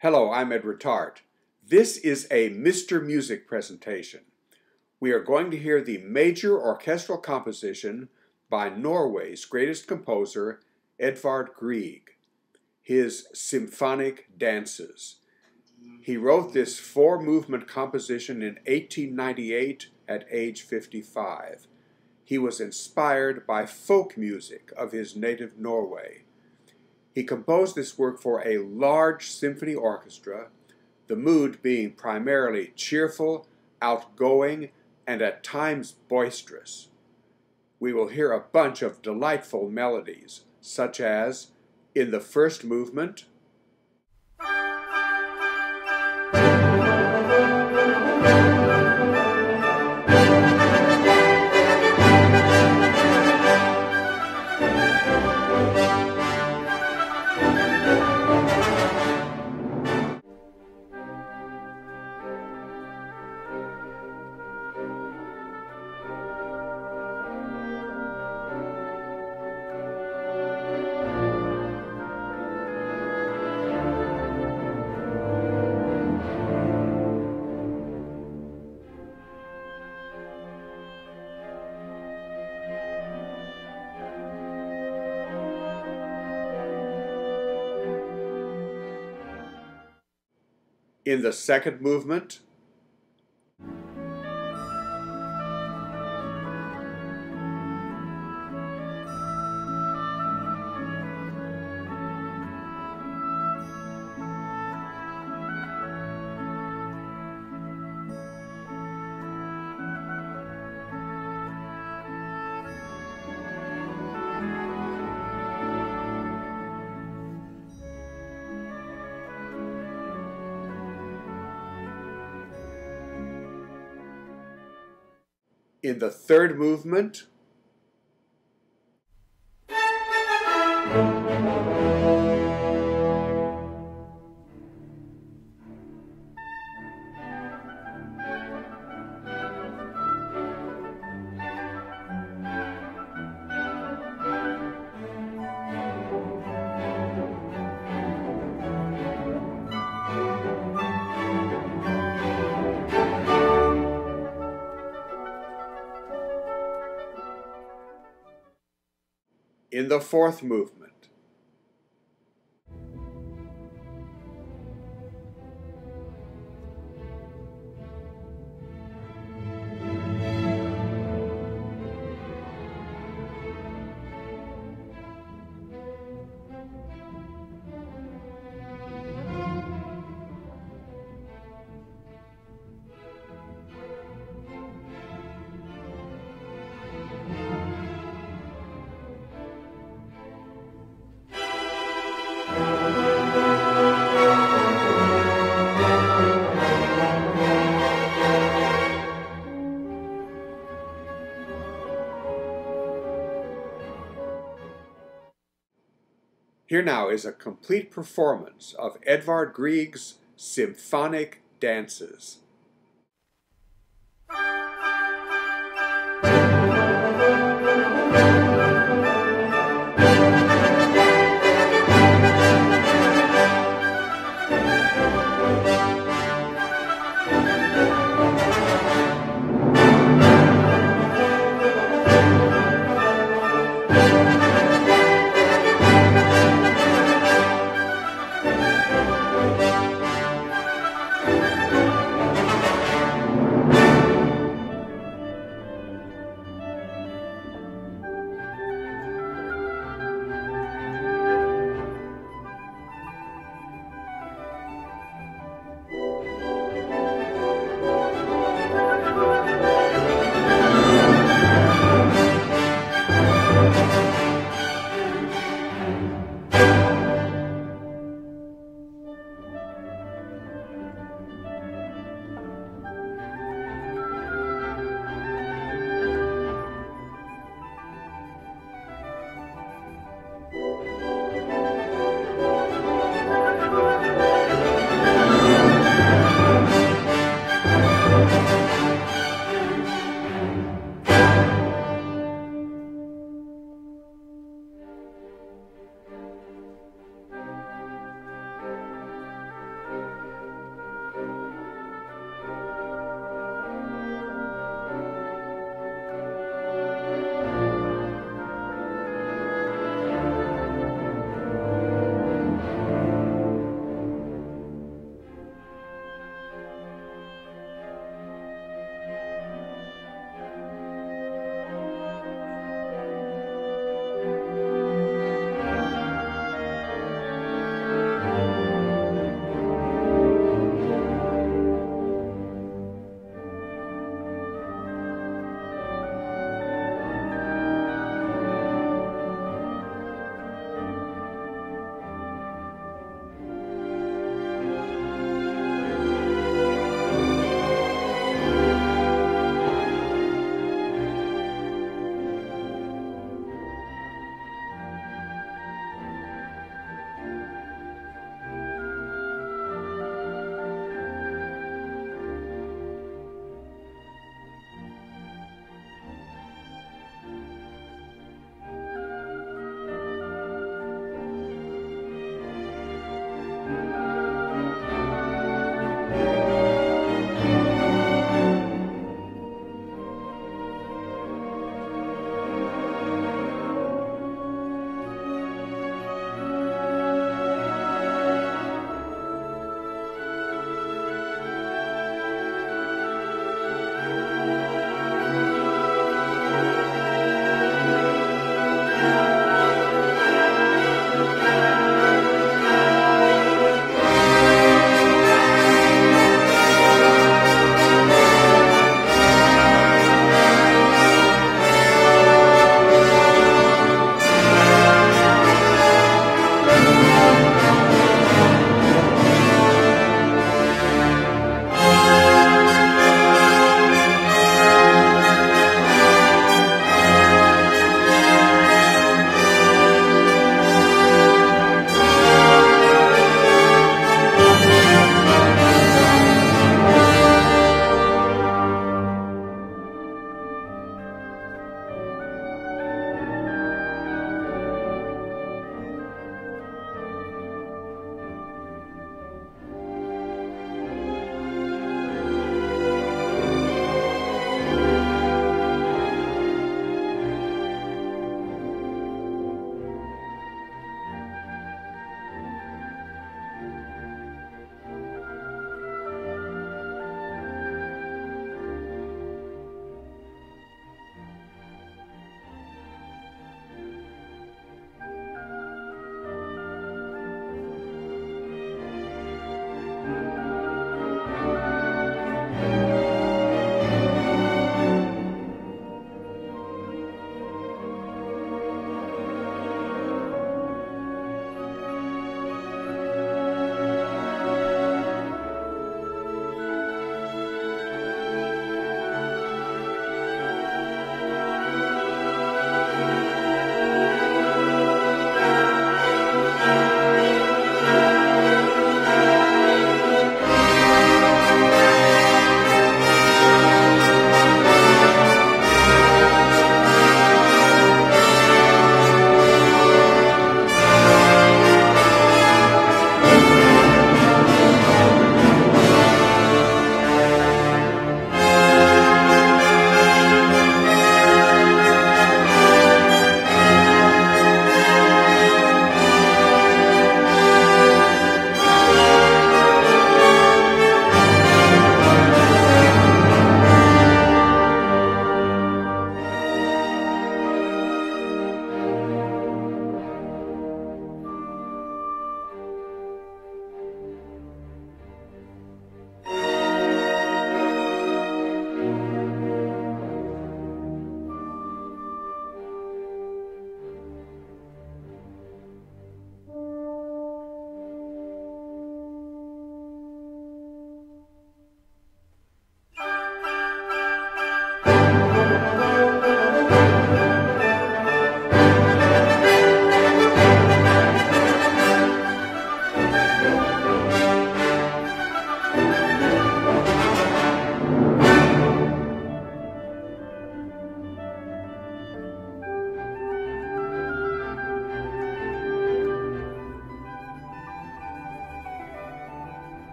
Hello, I'm Edward Tarte. This is a Mr. Music presentation. We are going to hear the major orchestral composition by Norway's greatest composer, Edvard Grieg, his Symphonic Dances. He wrote this four-movement composition in 1898 at age 55. He was inspired by folk music of his native Norway. He composed this work for a large symphony orchestra, the mood being primarily cheerful, outgoing, and at times boisterous. We will hear a bunch of delightful melodies, such as in the first movement, In the second movement, the third movement, the fourth movement. Here now is a complete performance of Edvard Grieg's symphonic dances.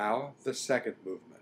Now the second movement.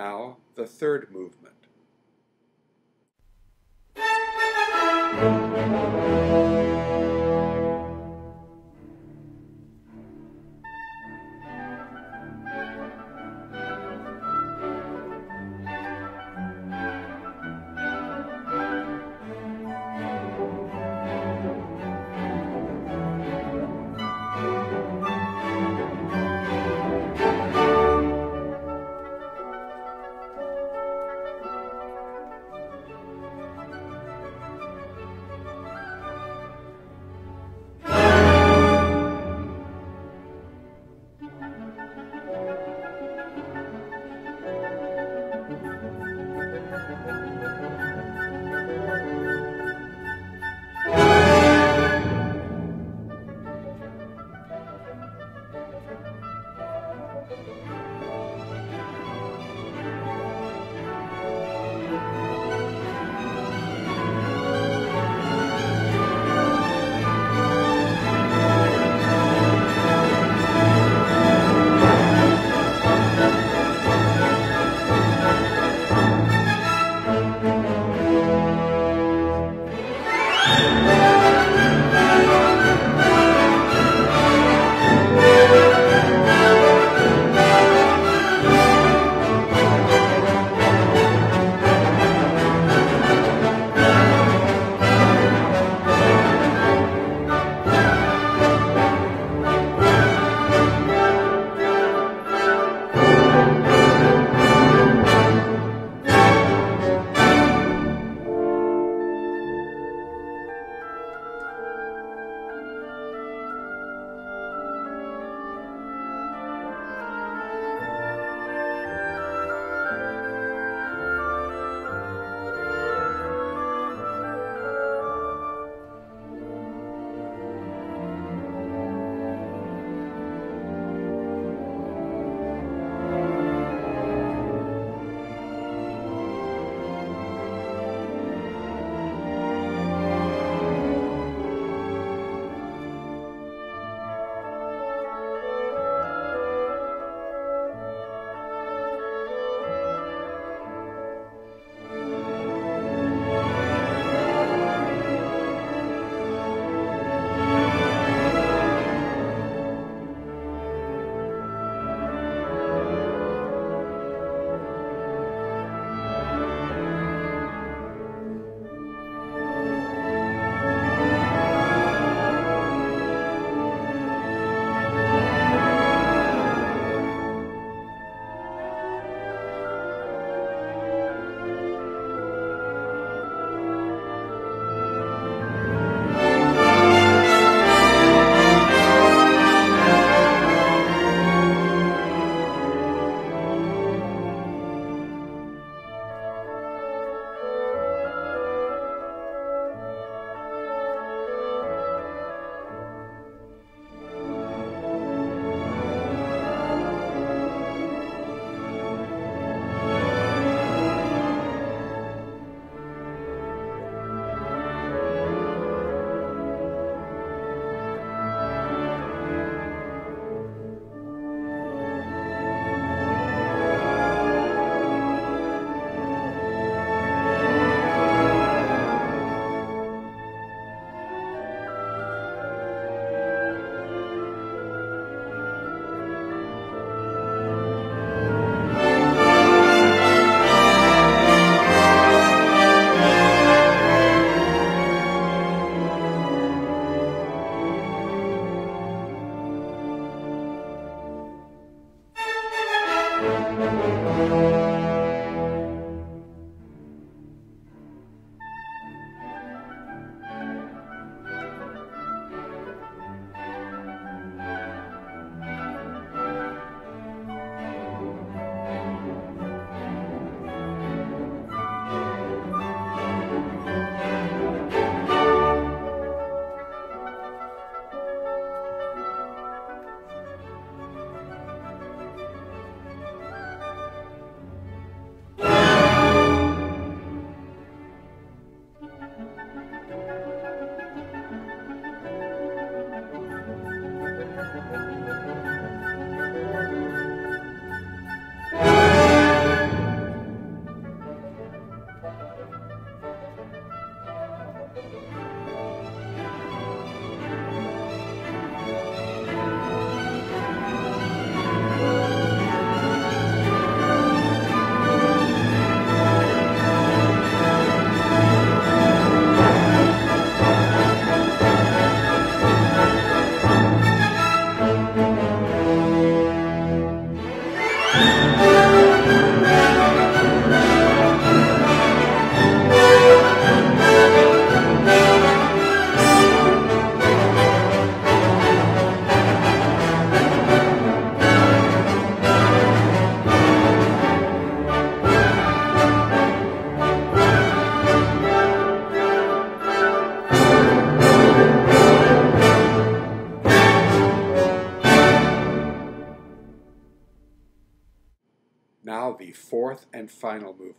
Now the third movement. Final movement.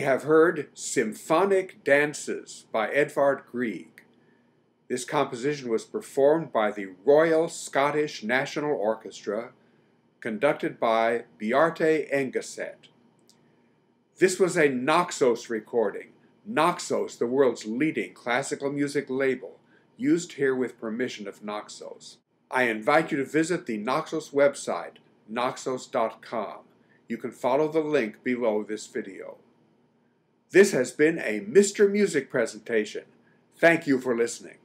We have heard Symphonic Dances by Edvard Grieg. This composition was performed by the Royal Scottish National Orchestra, conducted by Bjarte Engeset. This was a Naxos recording. Naxos, the world's leading classical music label, used here with permission of Naxos. I invite you to visit the Naxos website, naxos.com. You can follow the link below this video. This has been a Mr. Music presentation. Thank you for listening.